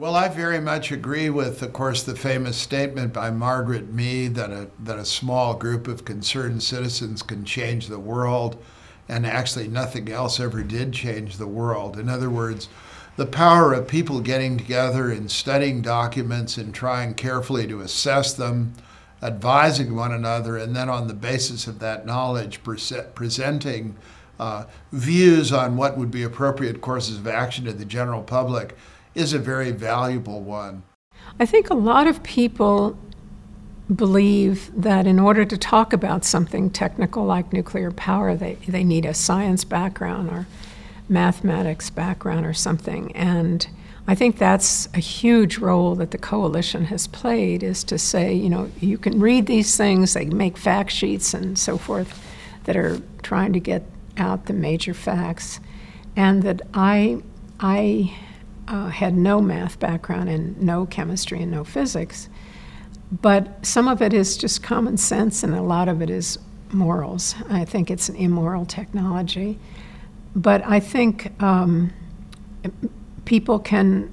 Well, I very much agree with, of course, the famous statement by Margaret Mead that a, that a small group of concerned citizens can change the world, and actually nothing else ever did change the world. In other words, the power of people getting together and studying documents and trying carefully to assess them, advising one another, and then on the basis of that knowledge, pre- presenting uh, views on what would be appropriate courses of action to the general public is a very valuable one. I think a lot of people believe that in order to talk about something technical like nuclear power, they, they need a science background or mathematics background or something. And I think that's a huge role that the coalition has played is to say, you know, you can read these things, they make fact sheets and so forth that are trying to get out the major facts. And that I, I uh, had no math background and no chemistry and no physics. But some of it is just common sense, and a lot of it is morals. I think it's an immoral technology. But I think um, people can,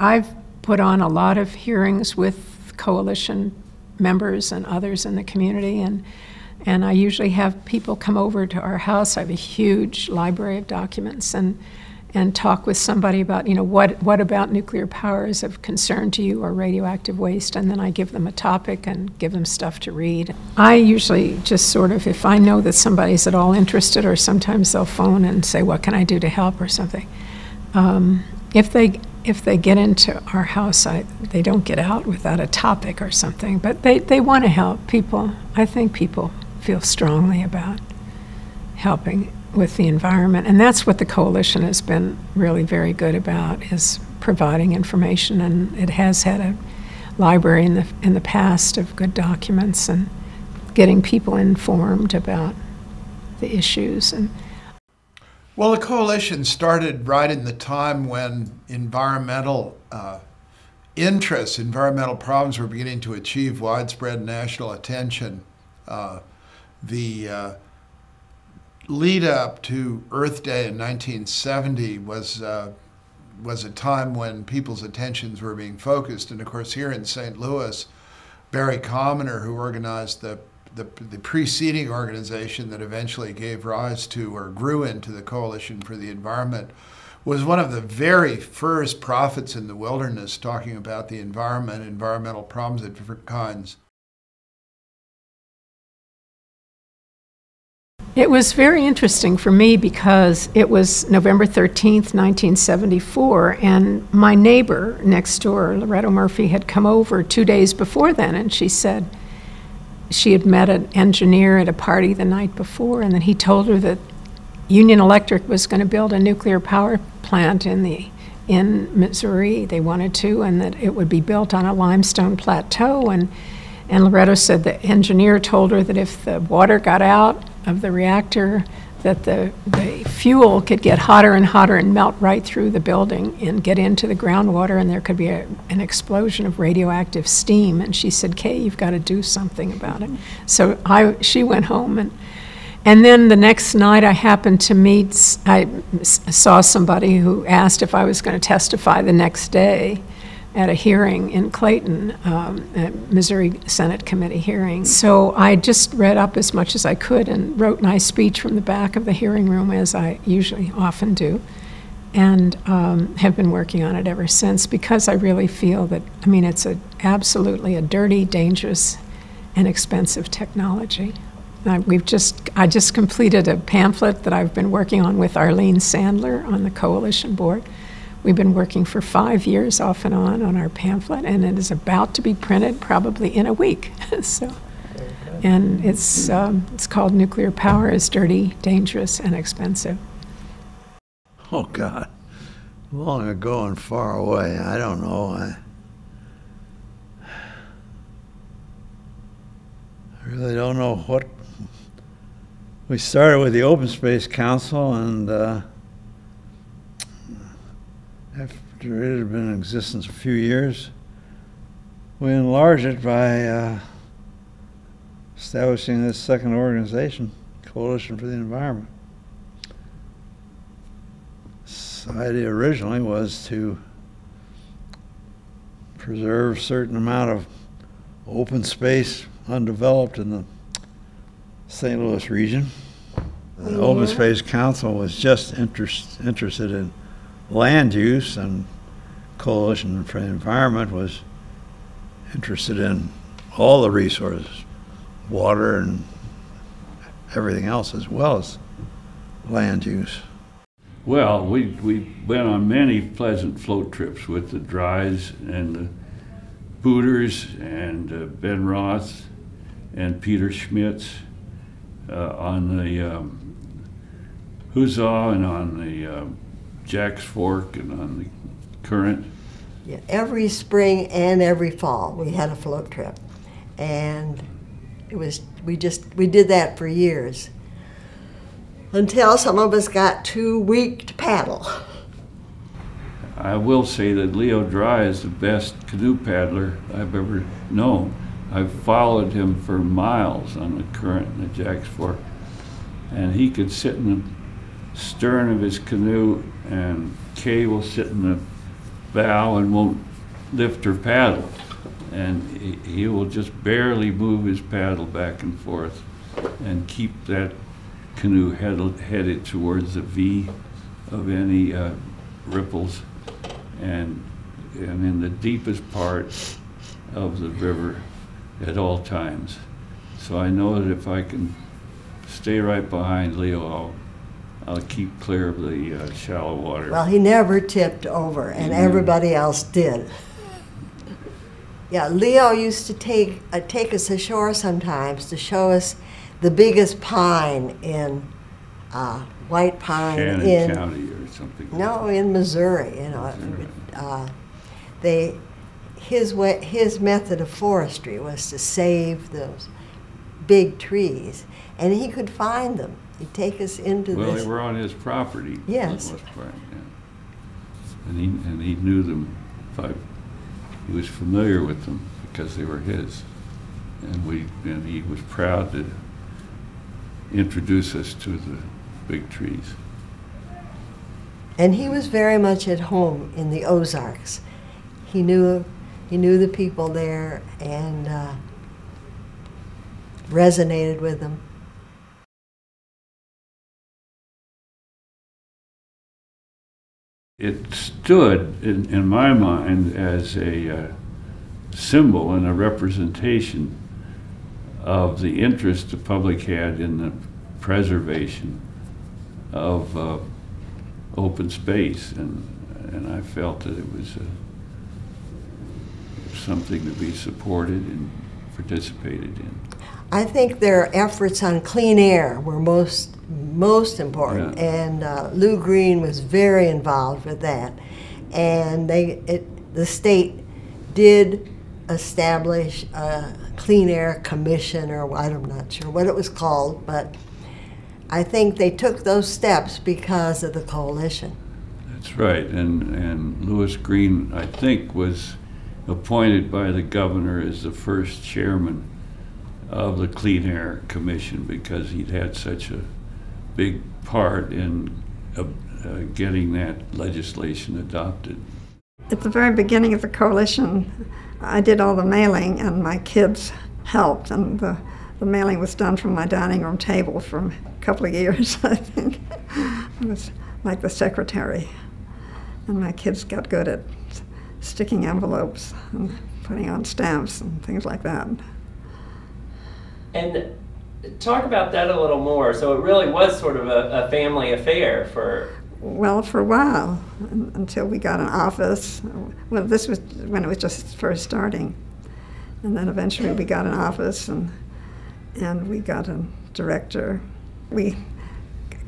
I've put on a lot of hearings with coalition members and others in the community, and and I usually have people come over to our house. I have a huge library of documents, and and talk with somebody about, you know, what, what about nuclear power is of concern to you or radioactive waste, and then I give them a topic and give them stuff to read. I usually just sort of, if I know that somebody's at all interested, or sometimes they'll phone and say, what can I do to help or something. Um, if they if they get into our house, I, they don't get out without a topic or something, but they, they want to help people. I think people feel strongly about helping with the environment. And that's what the coalition has been really very good about is providing information. And it has had a library in the in the past of good documents and getting people informed about the issues. And well the coalition started right in the time when environmental uh, interests environmental problems were beginning to achieve widespread national attention. Uh, the uh, lead up to Earth Day in 1970 was uh, was a time when people's attentions were being focused, and of course here in St. Louis, Barry Commoner, who organized the the, the preceding organization that eventually gave rise to or grew into the Coalition for the Environment, was one of the very first prophets in the wilderness talking about the environment, environmental problems of different kinds. It was very interesting for me because it was November 13th, 1974, and my neighbor next door, Loretto Murphy, had come over two days before then, and she said she had met an engineer at a party the night before, and that he told her that Union Electric was going to build a nuclear power plant in the in Missouri. They wanted to, and that it would be built on a limestone plateau. And and Loretto said the engineer told her that if the water got out of the reactor that the, the fuel could get hotter and hotter and melt right through the building and get into the groundwater, and there could be a, an explosion of radioactive steam. And she said, Kay, you've got to do something about it. So I, she went home, and, and then the next night I happened to meet, I saw somebody who asked if I was going to testify the next day at a hearing in Clayton, um, a Missouri Senate committee hearing. So I just read up as much as I could and wrote my speech from the back of the hearing room, as I usually often do, and um, have been working on it ever since because I really feel that, I mean, it's a, absolutely a dirty, dangerous, and expensive technology. I, we've just, I just completed a pamphlet that I've been working on with Arlene Sandler on the coalition board We've been working for five years off and on on our pamphlet, and it is about to be printed probably in a week. so, and it's um, it's called "Nuclear Power is Dirty, Dangerous, and Expensive." Oh God, long ago and far away. I don't know. I, I really don't know what. We started with the Open Space Council and. Uh, after it had been in existence a few years, we enlarged it by uh, establishing this second organization, Coalition for the Environment. The idea originally was to preserve a certain amount of open space undeveloped in the St. Louis region. The Open Space Council was just interest, interested in land use and Coalition for the Environment was interested in all the resources, water and everything else as well as land use. Well, we, we went on many pleasant float trips with the Dreys and the Booters and uh, Ben Roth and Peter Schmitz uh, on the um, and on the um, Jack's Fork and on the Current. Yeah, every spring and every fall, we had a float trip. And it was, we just, we did that for years. Until some of us got too weak to paddle. I will say that Leo Drey is the best canoe paddler I've ever known. I've followed him for miles on the current in the Jack's Fork. And he could sit in the stern of his canoe and Kay will sit in the bow and won't lift her paddle. And he, will just barely move his paddle back and forth and keep that canoe head, headed towards the V of any uh, ripples and, and in the deepest part of the river at all times. So I know that if I can stay right behind Leo, I'll, I'll keep clear of the uh, shallow water. Well, he never tipped over, and everybody else did. Yeah, Leo used to take uh, take us ashore sometimes to show us the biggest pine in uh, White Pine Shannon in County or something. no in Missouri. You know, Missouri. uh, they his way his method of forestry was to save those big trees, and he could find them. He'd take us into Well, this. they were on his property. for the Yes. most part, yeah. And he, and he knew them by, he was familiar with them because they were his. And we, and he was proud to introduce us to the big trees. And he was very much at home in the Ozarks. He knew, he knew the people there and uh, resonated with them. It stood, in, in my mind, as a uh, symbol and a representation of the interest the public had in the preservation of uh, open space, and, and I felt that it was uh, something to be supported and participated in. I think their efforts on clean air were most most important, Yeah. and uh, Lou Green was very involved with that. And they, it, the state did establish a clean air commission, or I'm not sure what it was called, but I think they took those steps because of the coalition. That's right, and, and Lewis Green, I think, was appointed by the governor as the first chairman of the Clean Air Commission because he'd had such a big part in uh, uh, getting that legislation adopted. At the very beginning of the coalition, I did all the mailing, and my kids helped, and the, the mailing was done from my dining room table for a couple of years, I think. I was like the secretary, and my kids got good at sticking envelopes and putting on stamps and things like that. And talk about that a little more. So it really was sort of a, a family affair for. Well, for a while, until we got an office. Well, this was when it was just first starting. And then eventually we got an office and, and we got a director. We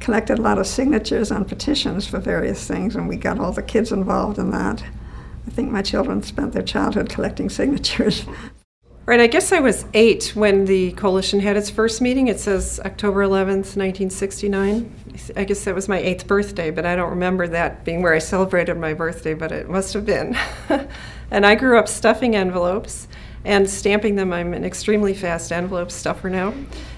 collected a lot of signatures on petitions for various things, and we got all the kids involved in that. I think my children spent their childhood collecting signatures. Right, I guess I was eight when the coalition had its first meeting. It says October 11th, 1969. I guess that was my eighth birthday, but I don't remember that being where I celebrated my birthday, but it must have been. and I grew up stuffing envelopes And stamping them, I'm an extremely fast envelope stuffer now.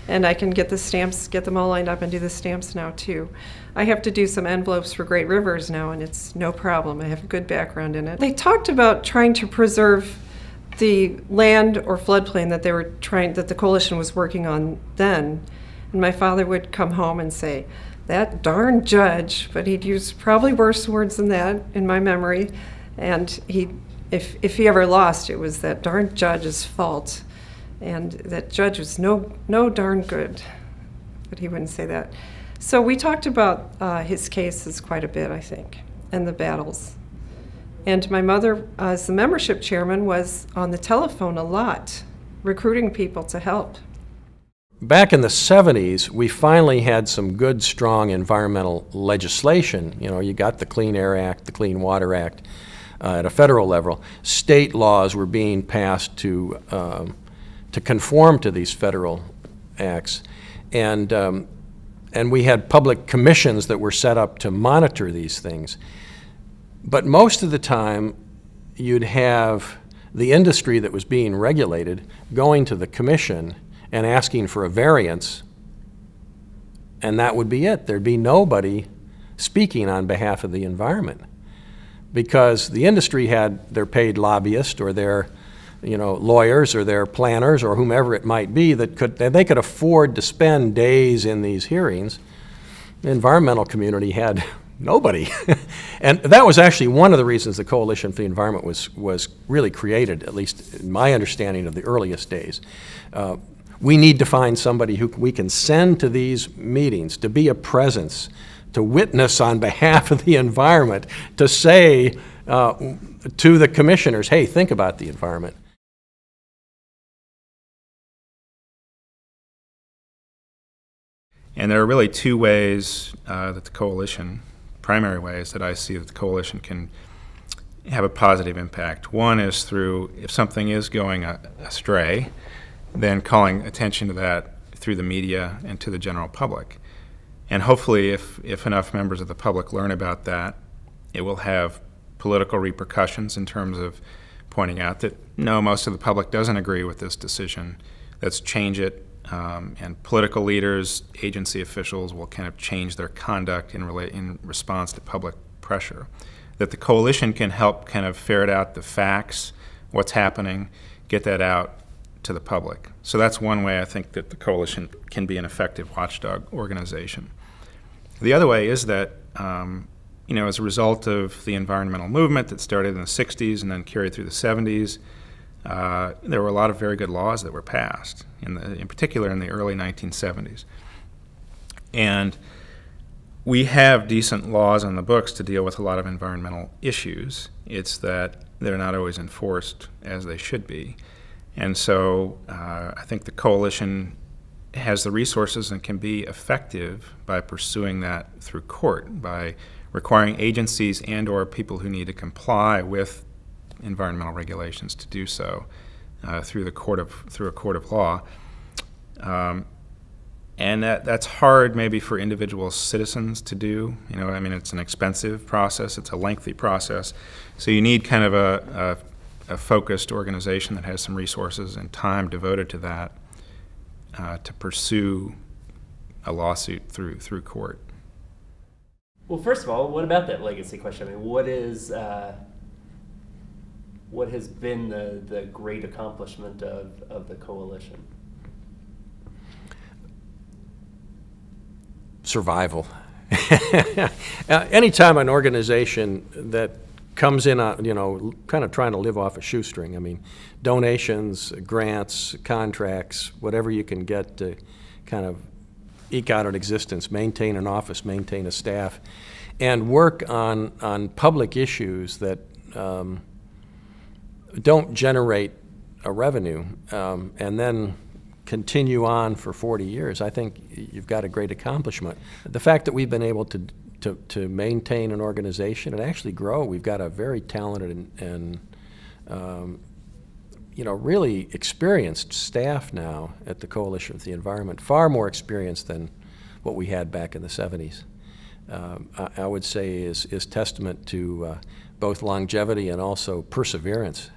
And I can get the stamps, get them all lined up and do the stamps now too. I have to do some envelopes for Great Rivers now, and it's no problem. I have a good background in it. They talked about trying to preserve the land or floodplain that they were trying, that the coalition was working on then. And my father would come home and say, that darn judge, but he'd use probably worse words than that in my memory. And he, if, if he ever lost, it was that darn judge's fault. And that judge was no, no darn good. But he wouldn't say that. So we talked about uh, his cases quite a bit, I think, and the battles. And my mother, as the membership chairman, was on the telephone a lot, recruiting people to help. Back in the 70s, we finally had some good, strong environmental legislation. You know, you got the Clean Air Act, the Clean Water Act uh, at a federal level. State laws were being passed to, um, to conform to these federal acts. And, um, and we had public commissions that were set up to monitor these things. But most of the time, you'd have the industry that was being regulated going to the commission and asking for a variance, and that would be it. There'd be nobody speaking on behalf of the environment because the industry had their paid lobbyist or their you know lawyers or their planners or whomever it might be that could that they could afford to spend days in these hearings the environmental community had nobody and that was actually one of the reasons the coalition for the environment was was really created at least in my understanding of the earliest days uh, we need to find somebody who we can send to these meetings to be a presence, to witness on behalf of the environment, to say uh, to the commissioners, hey, think about the environment. And there are really two ways uh, that the coalition, primary ways that I see that the coalition can have a positive impact. One is through if something is going astray, then calling attention to that through the media and to the general public. And hopefully, if, if enough members of the public learn about that, it will have political repercussions in terms of pointing out that no, most of the public doesn't agree with this decision. Let's change it. Um, and political leaders, agency officials will kind of change their conduct in, rela- in response to public pressure. That the coalition can help kind of ferret out the facts, what's happening, get that out, to the public. So that's one way I think that the coalition can be an effective watchdog organization. The other way is that, um, you know, as a result of the environmental movement that started in the 60s and then carried through the 70s, uh, there were a lot of very good laws that were passed, in, the, in particular in the early 1970s. And we have decent laws on the books to deal with a lot of environmental issues. It's that they're not always enforced as they should be. And so uh, I think the coalition has the resources and can be effective by pursuing that through court, by requiring agencies and or people who need to comply with environmental regulations to do so uh, through the court of through a court of law. Um, and that, that's hard maybe for individual citizens to do. You know, I mean, it's an expensive process, it's a lengthy process. So you need kind of a, a a focused organization that has some resources and time devoted to that uh, to pursue a lawsuit through through court. Well, first of all, what about that legacy question? I mean, what is uh, what has been the, the great accomplishment of, of the coalition? Survival. uh, anytime an organization that comes in, on, you know, kind of trying to live off a shoestring. I mean, donations, grants, contracts, whatever you can get to kind of eke out an existence, maintain an office, maintain a staff, and work on, on public issues that um, don't generate a revenue um, and then continue on for 40 years, I think you've got a great accomplishment. The fact that we've been able to to, to maintain an organization and actually grow. We've got a very talented and, and um, you know, really experienced staff now at the Coalition for the Environment, far more experienced than what we had back in the 70s. Um, I, I, would say is, is testament to uh, both longevity and also perseverance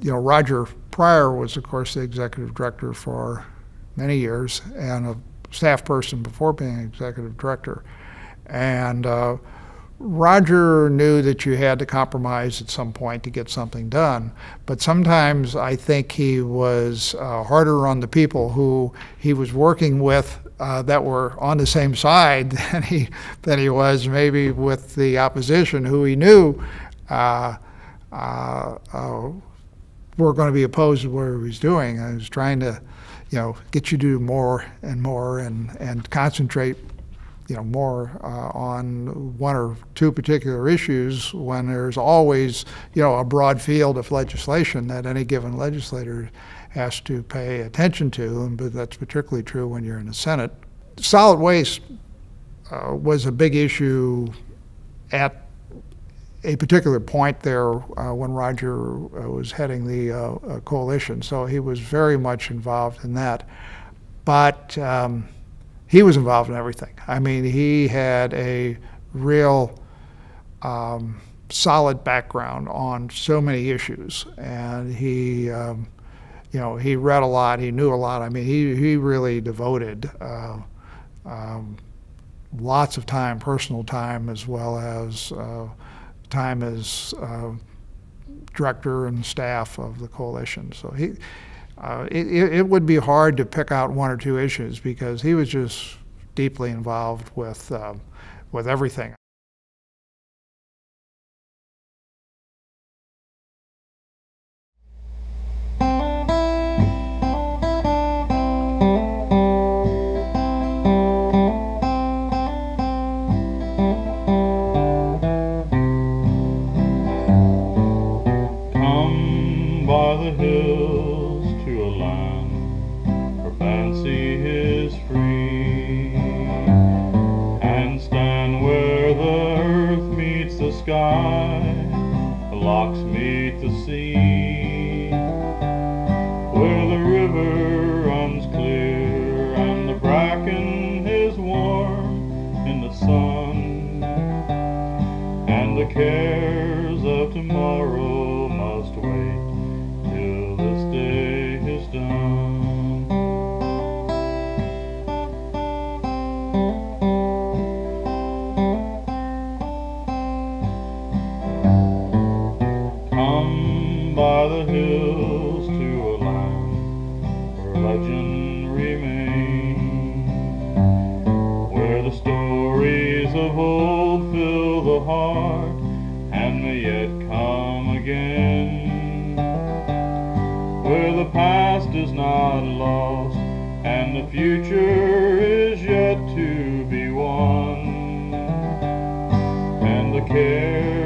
you know, Roger Pryor was, of course, the executive director for many years and a staff person before being executive director. And uh, Roger knew that you had to compromise at some point to get something done, but sometimes I think he was uh, harder on the people who he was working with uh, that were on the same side than he than he was maybe with the opposition, who he knew uh, uh, uh were going to be opposed to what he was doing. I was trying to, you know, get you to do more and more and and concentrate you know, more uh, on one or two particular issues when there's always, you know, a broad field of legislation that any given legislator has to pay attention to, and but that's particularly true when you're in the Senate. Solid waste uh, was a big issue at a particular point there uh, when Roger uh, was heading the uh, uh, coalition, so he was very much involved in that. But um, he was involved in everything. I mean, he had a real um, solid background on so many issues, and he, um, you know, he read a lot. He knew a lot. I mean, he he really devoted uh, um, lots of time, personal time, as well as uh, time as uh, director and staff of the coalition. So he uh, it, it would be hard to pick out one or two issues because he was just deeply involved with, uh, with everything. eye locks me to sea where the river runs clear and the bracken is warm in the sun. And the cares of tomorrow yet come again. Where the past is not lost and the future is yet to be won. And the care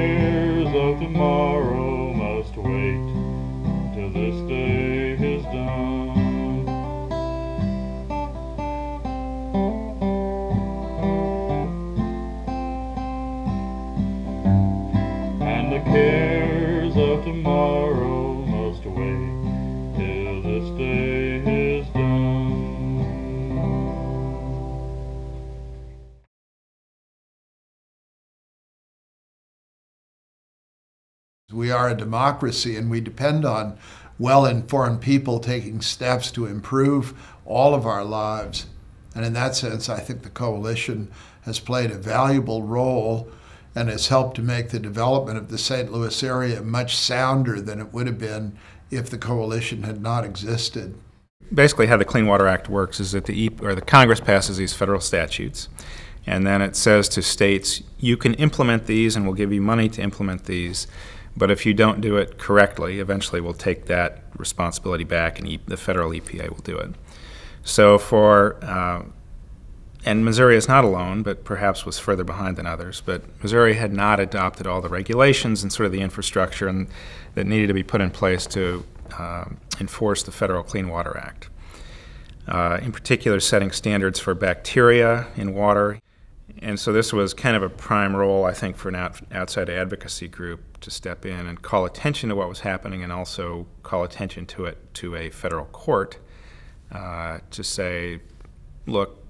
a democracy and we depend on well informed people taking steps to improve all of our lives. And in that sense, I think the coalition has played a valuable role and has helped to make the development of the St. Louis area much sounder than it would have been if the coalition had not existed. Basically, how the Clean Water Act works is that the or the Congress passes these federal statutes, and then it says to states, you can implement these, and we'll give you money to implement these But if you don't do it correctly, eventually we'll take that responsibility back and the federal EPA will do it. So for, uh, and Missouri is not alone, but perhaps was further behind than others, but Missouri had not adopted all the regulations and sort of the infrastructure and, that needed to be put in place to uh, enforce the Federal Clean Water Act. Uh, in particular, setting standards for bacteria in water. And so this was kind of a prime role, I think, for an out, outside advocacy group to step in and call attention to what was happening and also call attention to it to a federal court uh, to say, look,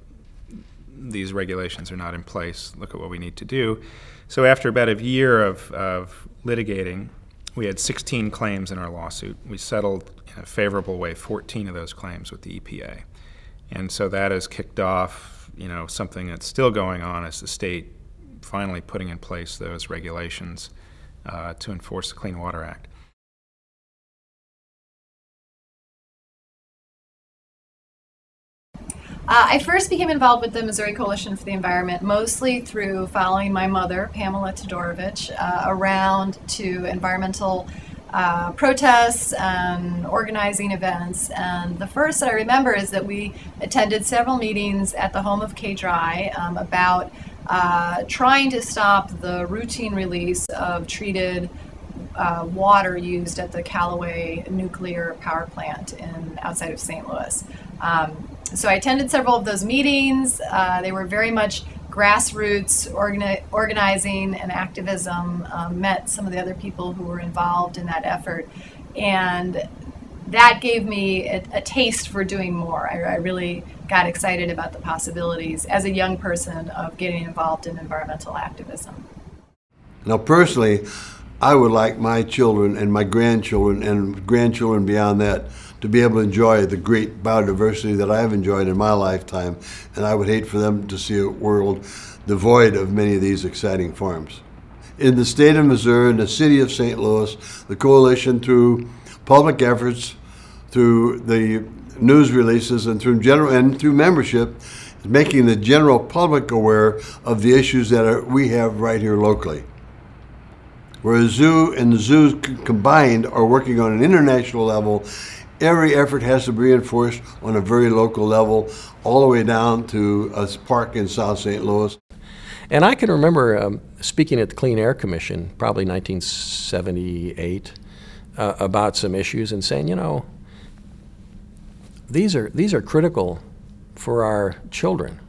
these regulations are not in place. Look at what we need to do. So after about a year of, of litigating, we had 16 claims in our lawsuit. We settled in a favorable way 14 of those claims with the EPA. And so that has kicked off, you know, something that's still going on is the state finally putting in place those regulations uh, to enforce the Clean Water Act. Uh, I first became involved with the Missouri Coalition for the Environment mostly through following my mother, Pamela Todorovich, uh, around to environmental uh, protests and organizing events. And the first that I remember is that we attended several meetings at the home of Kay Drey um, about uh, trying to stop the routine release of treated uh, water used at the Callaway nuclear power plant in outside of St. Louis. Um, so I attended several of those meetings. Uh, they were very much grassroots organi- organizing and activism. Um, met some of the other people who were involved in that effort, and that gave me a, a taste for doing more. I, I really got excited about the possibilities as a young person of getting involved in environmental activism. Now, personally, I would like my children and my grandchildren and grandchildren beyond that to be able to enjoy the great biodiversity that I've enjoyed in my lifetime, and I would hate for them to see a world devoid of many of these exciting farms. In the state of Missouri, in the city of St. Louis, the coalition, through public efforts, through the news releases, and through general and through membership, is making the general public aware of the issues that are, we have right here locally where the zoo and the zoos combined are working on an international level. Every effort has to be reinforced on a very local level, all the way down to a park in South St. Louis. And I can remember um, speaking at the Clean Air Commission, probably 1978, uh, about some issues and saying, you know, these are, these are critical for our children.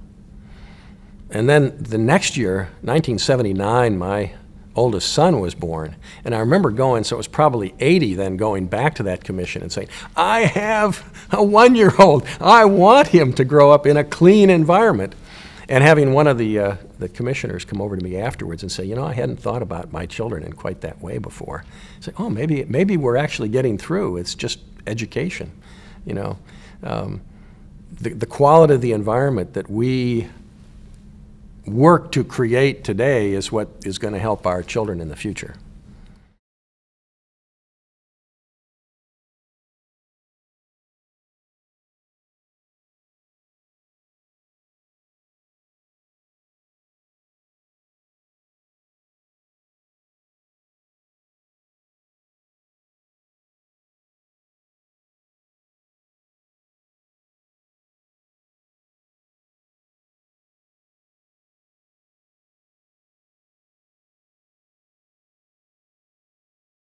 And then the next year, 1979, my oldest son was born. And I remember going, so it was probably 80 then going back to that commission and saying, I have a one year old. I want him to grow up in a clean environment. And having one of the, uh, the commissioners come over to me afterwards and say, you know, I hadn't thought about my children in quite that way before. Say, oh, maybe, maybe we're actually getting through. It's just education, you know. Um, the, the quality of the environment that we work to create today is what is going to help our children in the future.